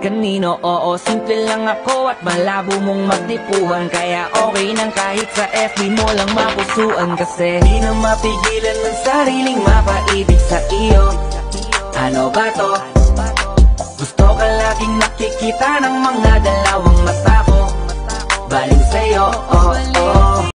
Kanino, oo, simple lang ako at malabo mong magdipuhan Kaya okay nang kahit sa FB mo lang mapusuan. Kasi di na mapigilan ng sariling mapaibig sa iyo. Ano ba to? Gusto ka laging nakikita ng mga dalawang mata ko. Baling sa'yo, oh, oh